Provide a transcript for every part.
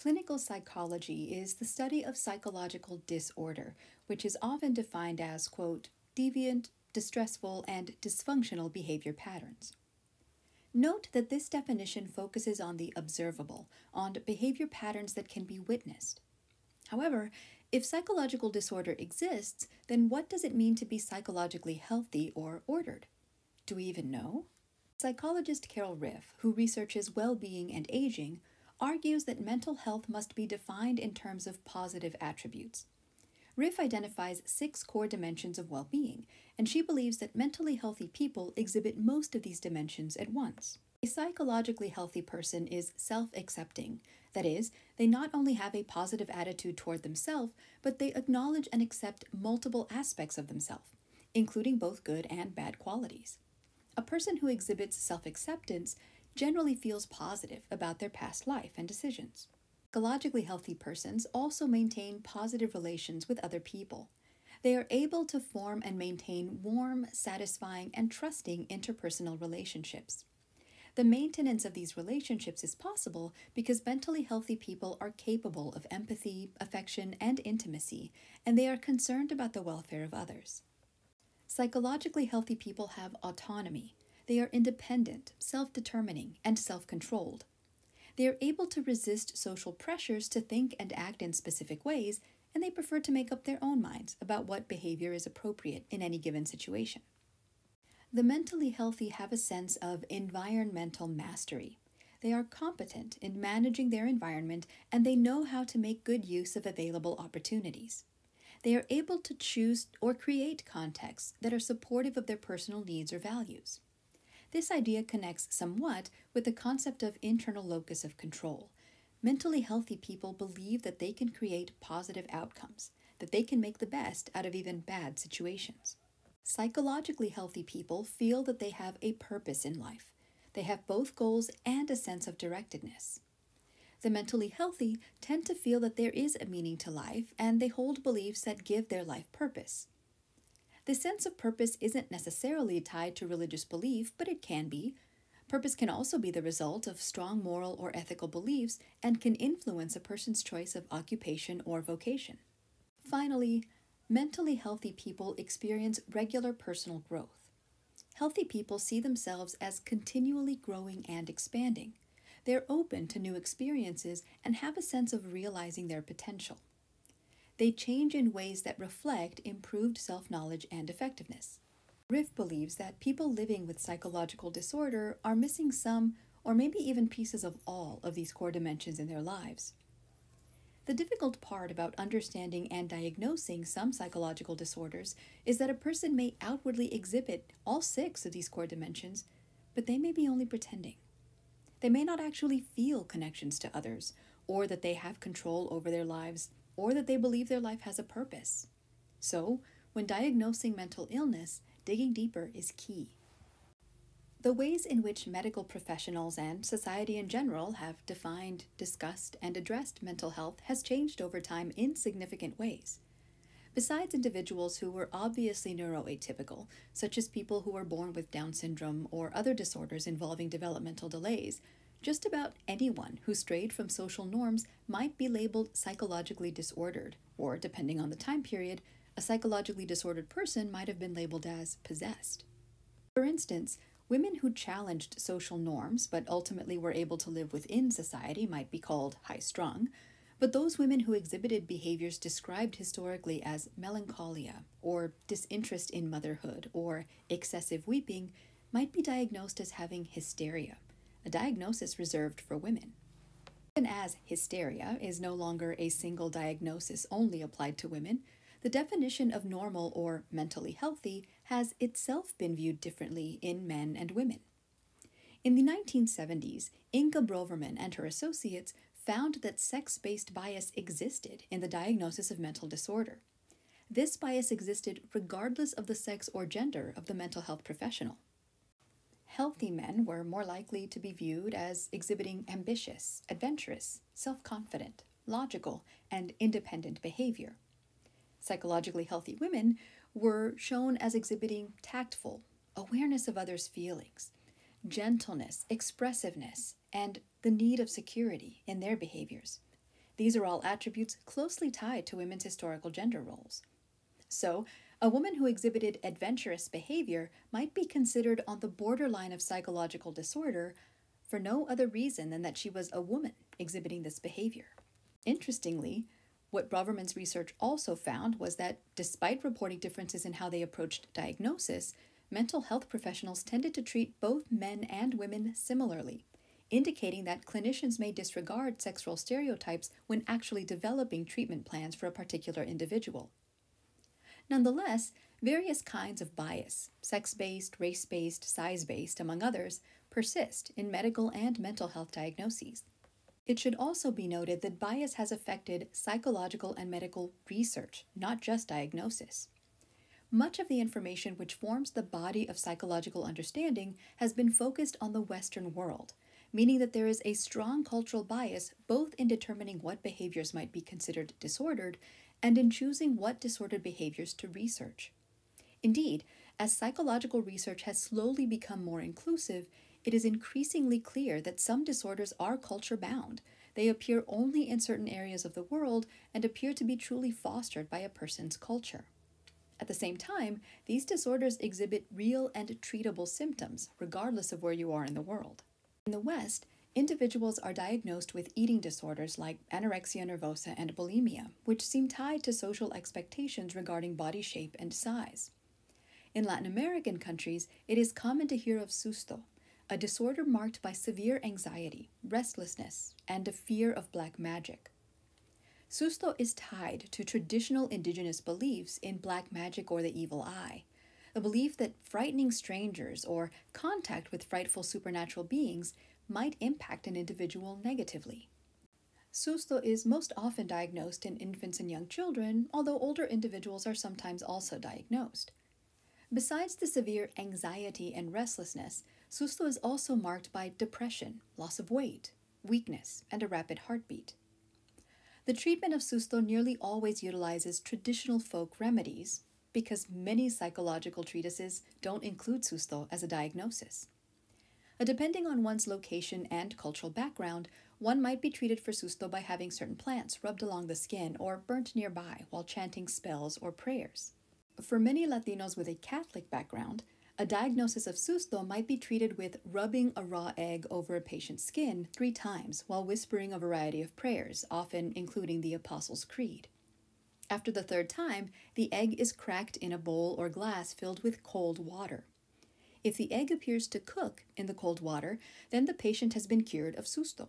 Clinical psychology is the study of psychological disorder, which is often defined as, quote, deviant, distressful, and dysfunctional behavior patterns. Note that this definition focuses on the observable, on behavior patterns that can be witnessed. However, if psychological disorder exists, then what does it mean to be psychologically healthy or ordered? Do we even know? Psychologist Carol Ryff, who researches well being and aging, argues that mental health must be defined in terms of positive attributes. Ryff identifies six core dimensions of well being, and she believes that mentally healthy people exhibit most of these dimensions at once. A psychologically healthy person is self accepting. That is, they not only have a positive attitude toward themselves, but they acknowledge and accept multiple aspects of themselves, including both good and bad qualities. A person who exhibits self acceptance generally feels positive about their past life and decisions. Psychologically healthy persons also maintain positive relations with other people. They are able to form and maintain warm, satisfying, and trusting interpersonal relationships. The maintenance of these relationships is possible because mentally healthy people are capable of empathy, affection, and intimacy, and they are concerned about the welfare of others. Psychologically healthy people have autonomy, they are independent, self determining, and self controlled. They are able to resist social pressures to think and act in specific ways, and they prefer to make up their own minds about what behavior is appropriate in any given situation. The mentally healthy have a sense of environmental mastery. They are competent in managing their environment and they know how to make good use of available opportunities. They are able to choose or create contexts that are supportive of their personal needs or values. This idea connects somewhat with the concept of internal locus of control. Mentally healthy people believe that they can create positive outcomes, that they can make the best out of even bad situations. Psychologically healthy people feel that they have a purpose in life. They have both goals and a sense of directedness. The mentally healthy tend to feel that there is a meaning to life and they hold beliefs that give their life purpose. The sense of purpose isn't necessarily tied to religious belief, but it can be. Purpose can also be the result of strong moral or ethical beliefs and can influence a person's choice of occupation or vocation. Finally, mentally healthy people experience regular personal growth. Healthy people see themselves as continually growing and expanding. They're open to new experiences and have a sense of realizing their potential they change in ways that reflect improved self knowledge and effectiveness. Ryff believes that people living with psychological disorder are missing some, or maybe even pieces of all, of these core dimensions in their lives. The difficult part about understanding and diagnosing some psychological disorders is that a person may outwardly exhibit all six of these core dimensions, but they may be only pretending. They may not actually feel connections to others, or that they have control over their lives or that they believe their life has a purpose. So, when diagnosing mental illness, digging deeper is key. The ways in which medical professionals and society in general have defined, discussed, and addressed mental health has changed over time in significant ways. Besides individuals who were obviously neuroatypical, such as people who were born with Down syndrome or other disorders involving developmental delays, just about anyone who strayed from social norms might be labeled psychologically disordered, or depending on the time period, a psychologically disordered person might have been labeled as possessed. For instance, women who challenged social norms but ultimately were able to live within society might be called high strung, but those women who exhibited behaviors described historically as melancholia, or disinterest in motherhood, or excessive weeping might be diagnosed as having hysteria a diagnosis reserved for women. Even as hysteria is no longer a single diagnosis only applied to women, the definition of normal or mentally healthy has itself been viewed differently in men and women. In the 1970s, Inga Broverman and her associates found that sex based bias existed in the diagnosis of mental disorder. This bias existed regardless of the sex or gender of the mental health professional healthy men were more likely to be viewed as exhibiting ambitious, adventurous, self confident, logical, and independent behavior. Psychologically healthy women were shown as exhibiting tactful, awareness of others' feelings, gentleness, expressiveness, and the need of security in their behaviors. These are all attributes closely tied to women's historical gender roles. So, a woman who exhibited adventurous behavior might be considered on the borderline of psychological disorder for no other reason than that she was a woman exhibiting this behavior. Interestingly, what Braverman's research also found was that despite reporting differences in how they approached diagnosis, mental health professionals tended to treat both men and women similarly, indicating that clinicians may disregard sexual stereotypes when actually developing treatment plans for a particular individual. Nonetheless, various kinds of bias, sex based, race based, size based, among others, persist in medical and mental health diagnoses. It should also be noted that bias has affected psychological and medical research, not just diagnosis. Much of the information which forms the body of psychological understanding has been focused on the Western world, meaning that there is a strong cultural bias both in determining what behaviors might be considered disordered and in choosing what disordered behaviors to research. Indeed, as psychological research has slowly become more inclusive, it is increasingly clear that some disorders are culture bound. They appear only in certain areas of the world and appear to be truly fostered by a person's culture. At the same time, these disorders exhibit real and treatable symptoms, regardless of where you are in the world. In the West, individuals are diagnosed with eating disorders like anorexia nervosa and bulimia, which seem tied to social expectations regarding body shape and size. In Latin American countries, it is common to hear of susto, a disorder marked by severe anxiety, restlessness, and a fear of black magic. Susto is tied to traditional indigenous beliefs in black magic or the evil eye, a belief that frightening strangers or contact with frightful supernatural beings might impact an individual negatively. Susto is most often diagnosed in infants and young children, although older individuals are sometimes also diagnosed. Besides the severe anxiety and restlessness, Susto is also marked by depression, loss of weight, weakness, and a rapid heartbeat. The treatment of Susto nearly always utilizes traditional folk remedies because many psychological treatises don't include Susto as a diagnosis. Uh, depending on one's location and cultural background, one might be treated for Susto by having certain plants rubbed along the skin or burnt nearby while chanting spells or prayers. For many Latinos with a Catholic background, a diagnosis of susto might be treated with rubbing a raw egg over a patient's skin three times while whispering a variety of prayers, often including the Apostles' Creed. After the third time, the egg is cracked in a bowl or glass filled with cold water. If the egg appears to cook in the cold water, then the patient has been cured of susto.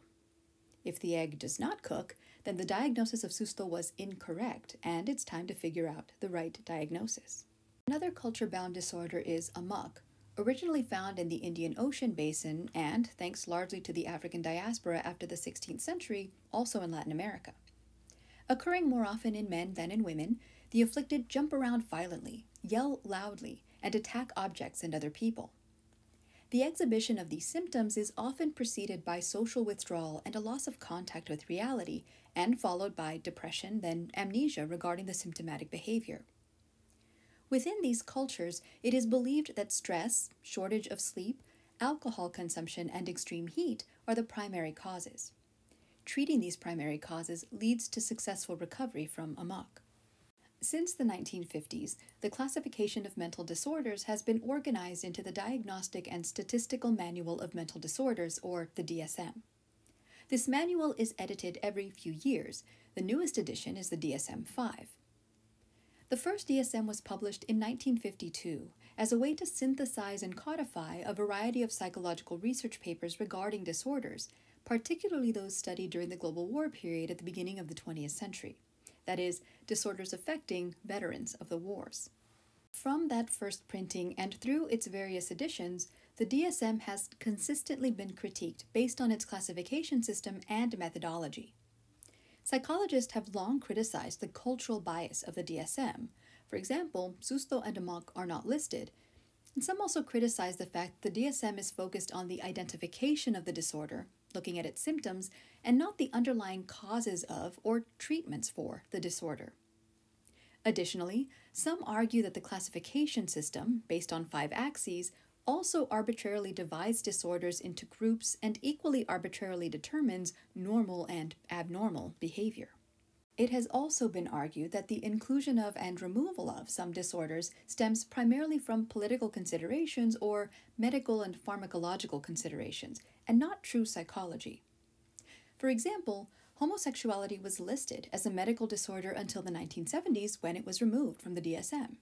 If the egg does not cook, then the diagnosis of susto was incorrect, and it's time to figure out the right diagnosis. Another culture bound disorder is amok, originally found in the Indian Ocean basin and, thanks largely to the African diaspora after the 16th century, also in Latin America. Occurring more often in men than in women, the afflicted jump around violently, yell loudly, and attack objects and other people. The exhibition of these symptoms is often preceded by social withdrawal and a loss of contact with reality, and followed by depression, then amnesia regarding the symptomatic behavior. Within these cultures, it is believed that stress, shortage of sleep, alcohol consumption, and extreme heat are the primary causes. Treating these primary causes leads to successful recovery from amok. Since the 1950s, the classification of mental disorders has been organized into the Diagnostic and Statistical Manual of Mental Disorders, or the DSM. This manual is edited every few years. The newest edition is the DSM 5. The first DSM was published in 1952 as a way to synthesize and codify a variety of psychological research papers regarding disorders, particularly those studied during the global war period at the beginning of the 20th century. That is, disorders affecting veterans of the wars. From that first printing and through its various editions, the DSM has consistently been critiqued based on its classification system and methodology. Psychologists have long criticized the cultural bias of the DSM. For example, Susto and Amok are not listed. And some also criticize the fact the DSM is focused on the identification of the disorder, looking at its symptoms, and not the underlying causes of or treatments for the disorder. Additionally, some argue that the classification system, based on five axes, also arbitrarily divides disorders into groups and equally arbitrarily determines normal and abnormal behavior. It has also been argued that the inclusion of and removal of some disorders stems primarily from political considerations or medical and pharmacological considerations, and not true psychology. For example, homosexuality was listed as a medical disorder until the 1970s when it was removed from the DSM.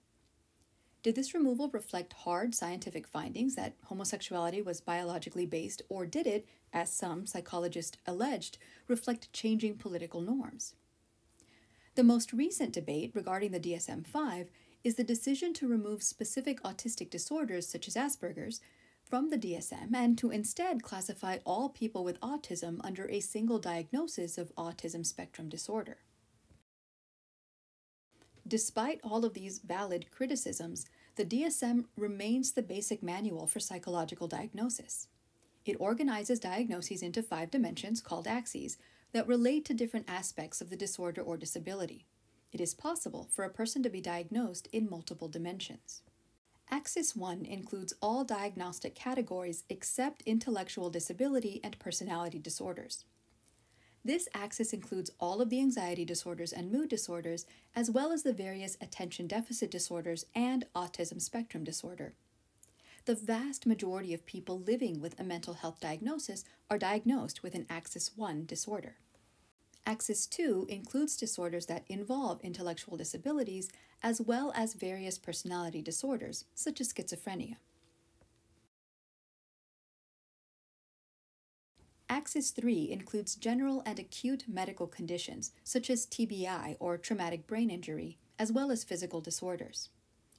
Did this removal reflect hard scientific findings that homosexuality was biologically based, or did it, as some psychologists alleged, reflect changing political norms? The most recent debate regarding the DSM 5 is the decision to remove specific autistic disorders, such as Asperger's, from the DSM and to instead classify all people with autism under a single diagnosis of autism spectrum disorder. Despite all of these valid criticisms, the DSM remains the basic manual for psychological diagnosis. It organizes diagnoses into five dimensions called axes, that relate to different aspects of the disorder or disability. It is possible for a person to be diagnosed in multiple dimensions. Axis 1 includes all diagnostic categories except intellectual disability and personality disorders. This axis includes all of the anxiety disorders and mood disorders, as well as the various attention deficit disorders and autism spectrum disorder. The vast majority of people living with a mental health diagnosis are diagnosed with an Axis 1 disorder. Axis 2 includes disorders that involve intellectual disabilities as well as various personality disorders, such as schizophrenia. Axis 3 includes general and acute medical conditions, such as TBI or traumatic brain injury, as well as physical disorders.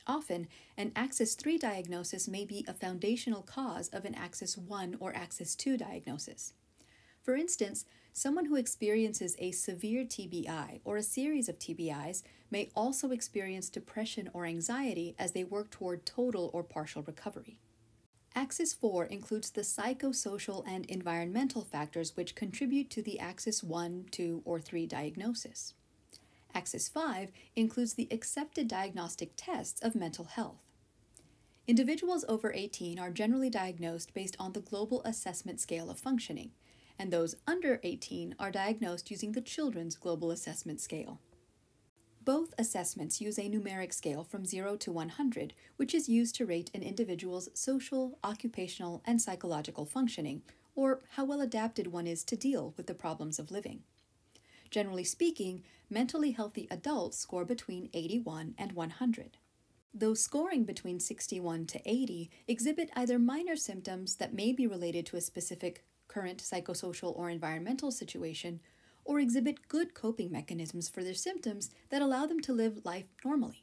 Often, an Axis 3 diagnosis may be a foundational cause of an Axis 1 or Axis 2 diagnosis. For instance, someone who experiences a severe TBI or a series of TBIs may also experience depression or anxiety as they work toward total or partial recovery. Axis 4 includes the psychosocial and environmental factors which contribute to the Axis 1, 2, or 3 diagnosis. Axis 5 includes the accepted diagnostic tests of mental health. Individuals over 18 are generally diagnosed based on the Global Assessment Scale of Functioning, and those under 18 are diagnosed using the Children's Global Assessment Scale. Both assessments use a numeric scale from 0 to 100, which is used to rate an individual's social, occupational, and psychological functioning, or how well adapted one is to deal with the problems of living. Generally speaking, mentally healthy adults score between 81 and 100. Those scoring between 61 to 80 exhibit either minor symptoms that may be related to a specific current psychosocial or environmental situation, or exhibit good coping mechanisms for their symptoms that allow them to live life normally.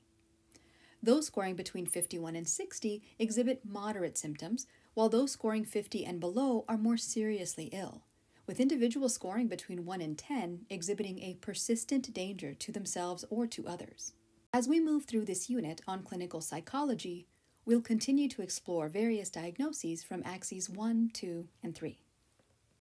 Those scoring between 51 and 60 exhibit moderate symptoms, while those scoring 50 and below are more seriously ill with individuals scoring between 1 and 10 exhibiting a persistent danger to themselves or to others. As we move through this unit on clinical psychology, we'll continue to explore various diagnoses from axes 1, 2, and 3.